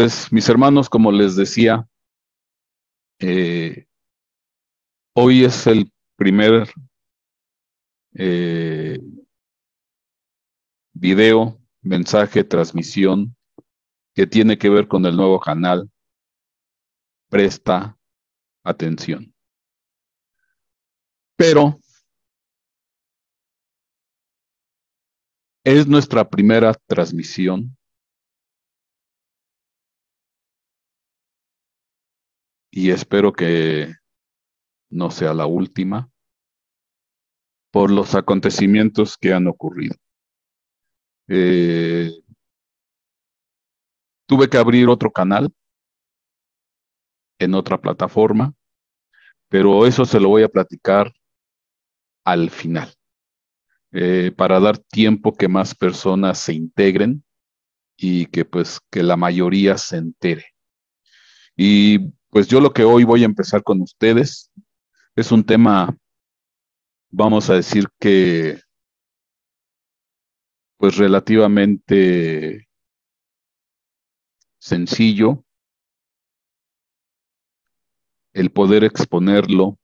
Pues mis hermanos, como les decía, eh, hoy es el primer eh, video, mensaje, transmisión que tiene que ver con el nuevo canal. Presta atención. Pero es nuestra primera transmisión y espero que no sea la última por los acontecimientos que han ocurrido. Eh, tuve que abrir otro canal en otra plataforma, pero eso se lo voy a platicar al final, eh, para dar tiempo que más personas se integren y que pues que la mayoría se entere. Y pues yo lo que hoy voy a empezar con ustedes es un tema, vamos a decir que, pues relativamente sencillo, el poder exponerlo,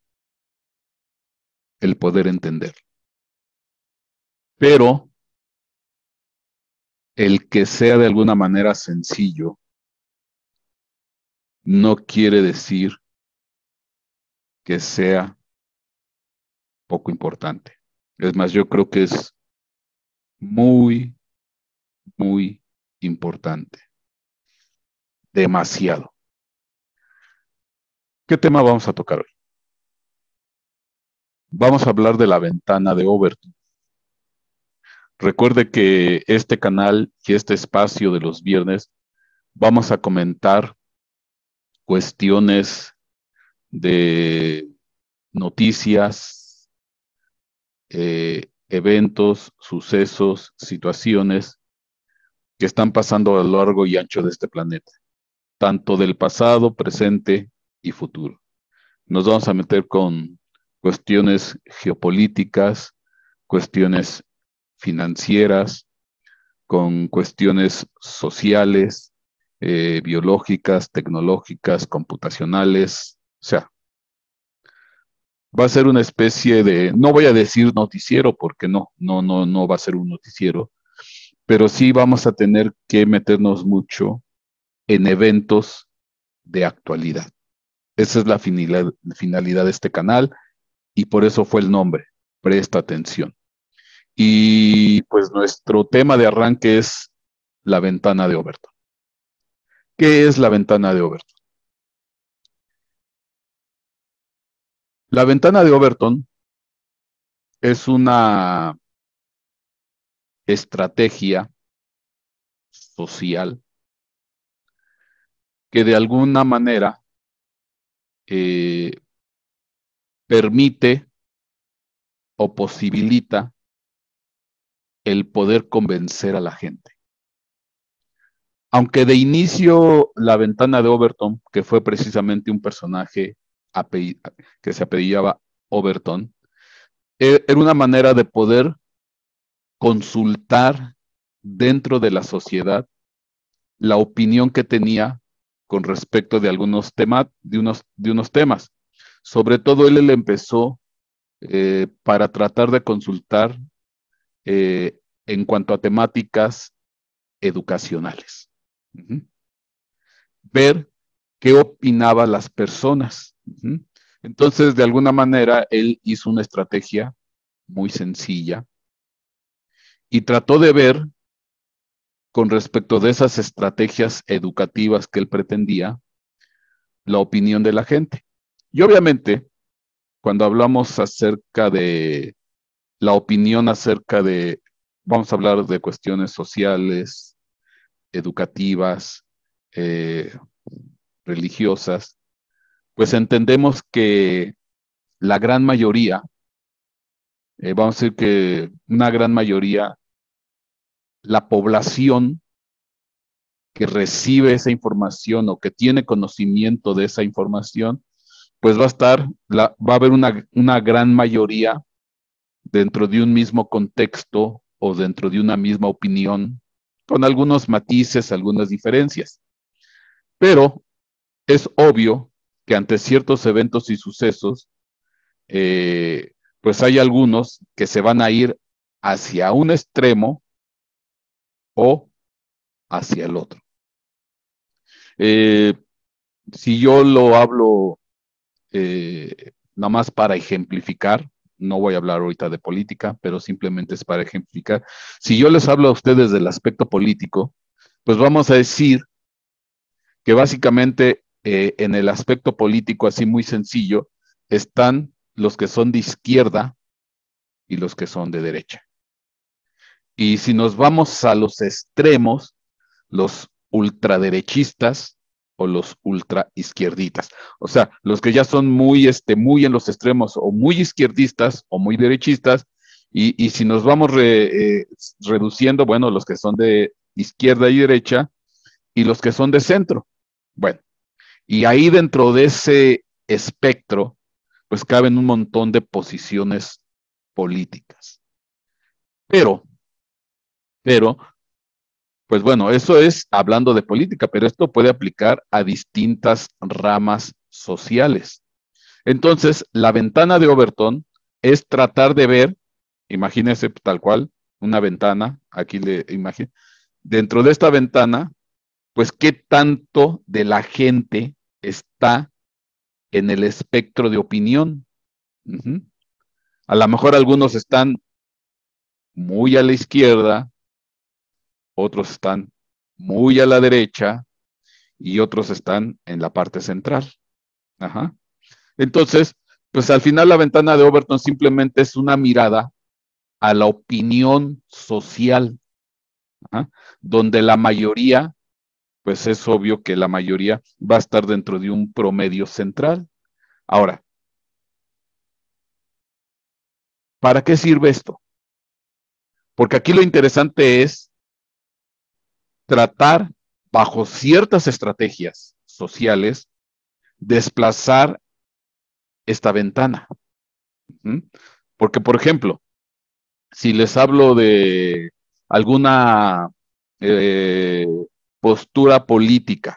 el poder entender. Pero el que sea de alguna manera sencillo no quiere decir que sea poco importante. Es más, yo creo que es muy, muy importante. Demasiado. ¿Qué tema vamos a tocar hoy? Vamos a hablar de la ventana de Overton. Recuerde que este canal y este espacio de los viernes vamos a comentar cuestiones de noticias, eh, eventos, sucesos, situaciones que están pasando a lo largo y ancho de este planeta, tanto del pasado, presente y futuro. Nos vamos a meter con cuestiones geopolíticas, cuestiones financieras, con cuestiones sociales, eh, biológicas, tecnológicas, computacionales, o sea, va a ser una especie de, no voy a decir noticiero porque no, no, no, no va a ser un noticiero, pero sí vamos a tener que meternos mucho en eventos de actualidad. Esa es la finalidad, de este canal y por eso fue el nombre, presta atención. Y pues nuestro tema de arranque es la ventana de Overton. ¿Qué es la ventana de Overton? La ventana de Overton es una estrategia social que de alguna manera eh, permite o posibilita el poder convencer a la gente. Aunque de inicio la ventana de Overton, que fue precisamente un personaje que se apellidaba Overton, e, era una manera de poder consultar dentro de la sociedad la opinión que tenía con respecto de algunos temas, de unos, de unos temas. Sobre todo él, empezó eh, para tratar de consultar eh, en cuanto a temáticas educacionales. Ver qué opinaban las personas. Entonces, de alguna manera, él hizo una estrategia muy sencilla y trató de ver con respecto de esas estrategias educativas que él pretendía, la opinión de la gente. Y obviamente, cuando hablamos acerca de la opinión acerca de, vamos a hablar de cuestiones sociales, educativas, eh, religiosas, pues entendemos que la gran mayoría, eh, vamos a decir que una gran mayoría, la población que recibe esa información o que tiene conocimiento de esa información, pues va a estar, va a haber una, una gran mayoría dentro de un mismo contexto o dentro de una misma opinión con algunos matices, algunas diferencias. Pero es obvio que ante ciertos eventos y sucesos, eh, pues hay algunos que se van a ir hacia un extremo o hacia el otro. Eh, si yo lo hablo eh, nada más para ejemplificar, no voy a hablar ahorita de política, pero simplemente es para ejemplificar. Si yo les hablo a ustedes del aspecto político, pues vamos a decir que básicamente eh, en el aspecto político, así muy sencillo, están los que son de izquierda y los que son de derecha. Y si nos vamos a los extremos, los ultraderechistas o los ultraizquierditas. O sea, los que ya son muy, este, muy en los extremos o muy izquierdistas o muy derechistas. Y, si nos vamos eh, reduciendo, bueno, los que son de izquierda y derecha y los que son de centro. Bueno, y ahí dentro de ese espectro, pues caben un montón de posiciones políticas. Pero, pero, pues bueno, eso es hablando de política, pero esto puede aplicar a distintas ramas sociales. Entonces, la ventana de Overton es tratar de ver, imagínense tal cual, una ventana, aquí le imagino, dentro de esta ventana, pues qué tanto de la gente está en el espectro de opinión. A lo mejor algunos están muy a la izquierda, otros están muy a la derecha y otros están en la parte central. Entonces, pues al final la ventana de Overton simplemente es una mirada a la opinión social, donde la mayoría, pues es obvio que la mayoría va a estar dentro de un promedio central. Ahora, ¿para qué sirve esto? Porque aquí lo interesante es tratar bajo ciertas estrategias sociales desplazar esta ventana. Porque, por ejemplo, si les hablo de alguna eh, postura política,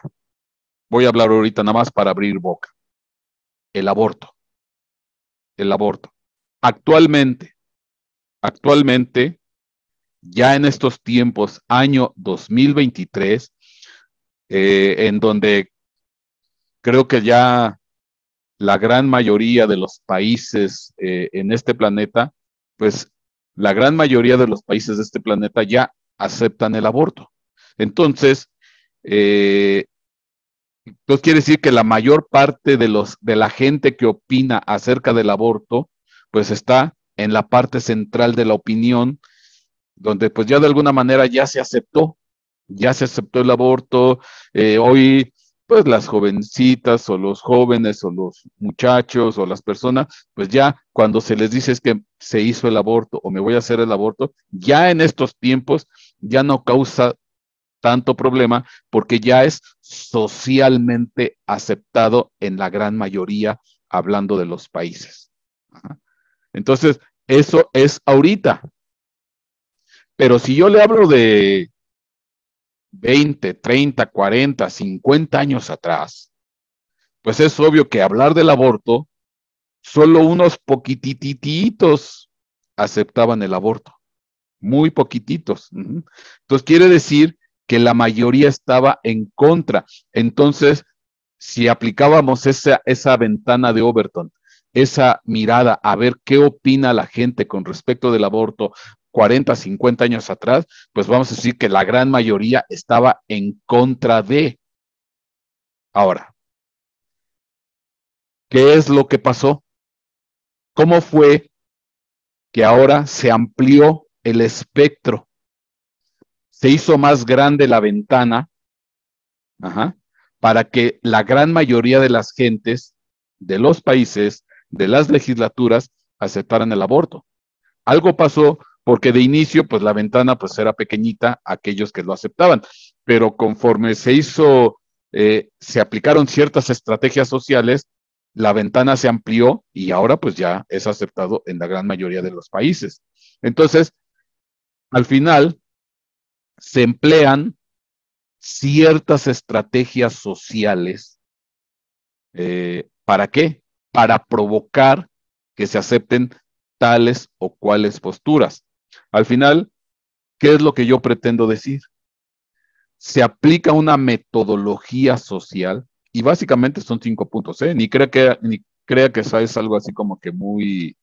voy a hablar ahorita nada más para abrir boca. El aborto. El aborto. Actualmente, actualmente, ya en estos tiempos, año 2023, eh, en donde creo que ya la gran mayoría de los países eh, en este planeta, pues la gran mayoría de los países de este planeta ya aceptan el aborto. Entonces, eh, entonces quiere decir que la mayor parte de los de la gente que opina acerca del aborto, pues está en la parte central de la opinión donde pues ya de alguna manera ya se aceptó, ya se aceptó el aborto. Eh, hoy pues las jovencitas o los jóvenes o los muchachos o las personas, pues ya cuando se les dice es que se hizo el aborto o me voy a hacer el aborto, ya en estos tiempos ya no causa tanto problema porque ya es socialmente aceptado en la gran mayoría hablando de los países. Entonces, eso es ahorita. Pero si yo le hablo de 20, 30, 40, 50 años atrás, pues es obvio que hablar del aborto, solo unos poquitititos aceptaban el aborto, muy poquititos. Entonces quiere decir que la mayoría estaba en contra. Entonces, si aplicábamos esa, esa ventana de Overton, esa mirada a ver qué opina la gente con respecto del aborto, 40, 50 años atrás, pues vamos a decir que la gran mayoría estaba en contra de. Ahora, ¿qué es lo que pasó? ¿Cómo fue que ahora se amplió el espectro? Se hizo más grande la ventana para que la gran mayoría de las gentes de los países, de las legislaturas, aceptaran el aborto. Algo pasó porque de inicio, pues la ventana pues era pequeñita aquellos que lo aceptaban, pero conforme se hizo, eh, se aplicaron ciertas estrategias sociales, la ventana se amplió y ahora pues ya es aceptado en la gran mayoría de los países. Entonces, al final, se emplean ciertas estrategias sociales. Eh, ¿Para qué? Para provocar que se acepten tales o cuales posturas. Al final, ¿qué es lo que yo pretendo decir? Se aplica una metodología social y básicamente son cinco puntos, ¿eh? Ni crea que, ni crea que es algo así como que muy,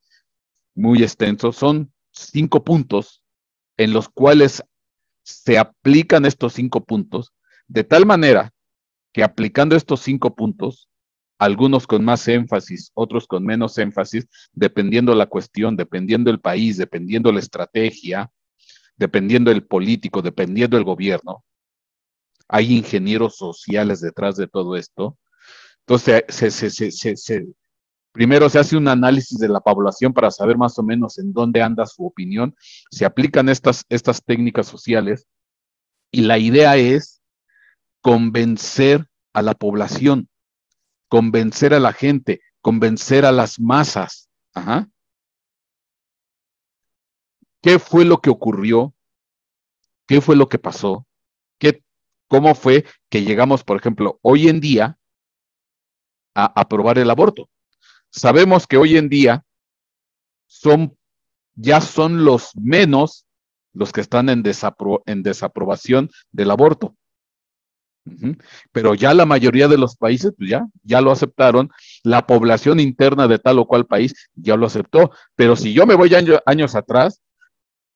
muy extenso. Son cinco puntos en los cuales se aplican estos cinco puntos de tal manera que aplicando estos cinco puntos, algunos con más énfasis, otros con menos énfasis, dependiendo la cuestión, dependiendo el país, dependiendo la estrategia, dependiendo el político, dependiendo el gobierno. Hay ingenieros sociales detrás de todo esto. Entonces, primero se hace un análisis de la población para saber más o menos en dónde anda su opinión. Se aplican estas, estas técnicas sociales y la idea es convencer a la población convencer a la gente, convencer a las masas. ¿Qué fue lo que ocurrió? ¿Qué fue lo que pasó? ¿Qué, ¿Cómo fue que llegamos, por ejemplo, hoy en día a aprobar el aborto? Sabemos que hoy en día son, ya son los menos los que están en, en desaprobación del aborto. Pero ya la mayoría de los países, pues ya, ya lo aceptaron. La población interna de tal o cual país ya lo aceptó. Pero si yo me voy años atrás,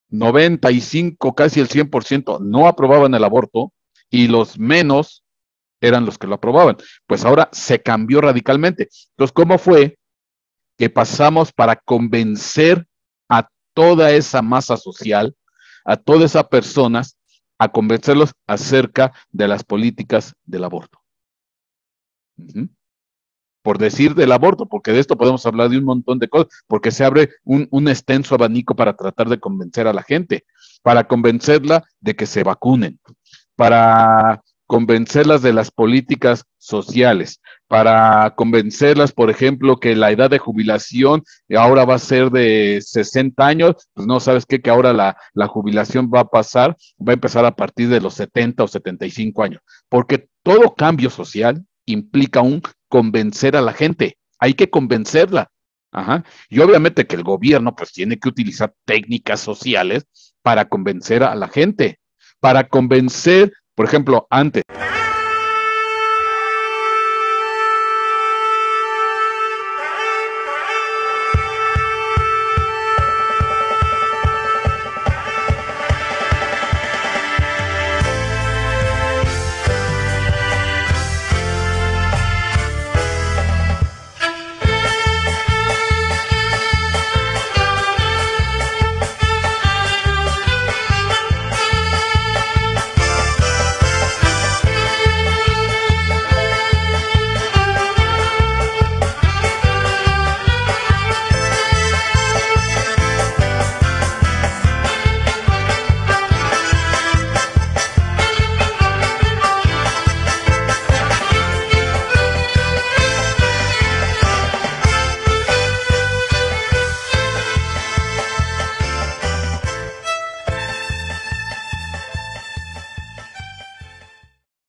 95, casi el 100% no aprobaban el aborto y los menos eran los que lo aprobaban. Pues ahora se cambió radicalmente. Entonces, ¿cómo fue que pasamos para convencer a toda esa masa social, a todas esas personas a convencerlos acerca de las políticas del aborto. Por decir del aborto, porque de esto podemos hablar de un montón de cosas, porque se abre un, un extenso abanico para tratar de convencer a la gente, para convencerla de que se vacunen, para convencerlas de las políticas sociales, para convencerlas, por ejemplo, que la edad de jubilación ahora va a ser de 60 años, pues no sabes qué, que ahora la, la jubilación va a pasar, va a empezar a partir de los 70 o 75 años, porque todo cambio social implica un convencer a la gente, hay que convencerla. Ajá. Y obviamente que el gobierno pues tiene que utilizar técnicas sociales para convencer a la gente, para convencer por ejemplo, antes.